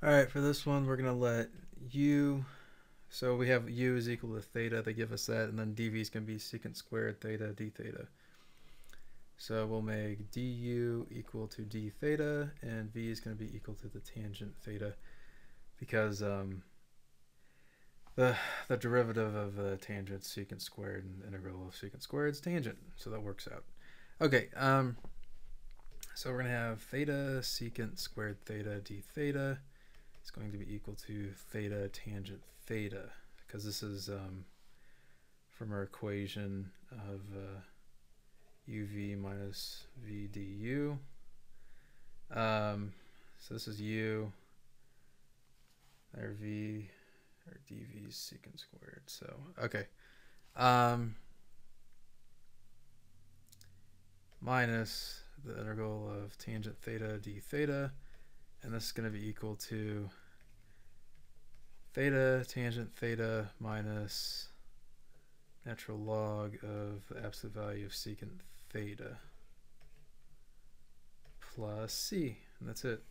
All right, for this one, we're going to let u, so we have u is equal to theta, they give us that, and then dv is going to be secant squared theta d theta. So we'll make du equal to d theta, and v is going to be equal to the tangent theta, because um, the the derivative of the tangent secant squared and integral of secant squared is tangent, so that works out. Okay, um, so we're going to have theta secant squared theta d theta is going to be equal to theta tangent theta because this is um, from our equation of uh, uv minus v du. Um, so this is u, there v, or dv secant squared. So, okay. Um, minus the integral of tangent theta d theta and this is going to be equal to theta tangent theta minus natural log of the absolute value of secant theta plus c, and that's it.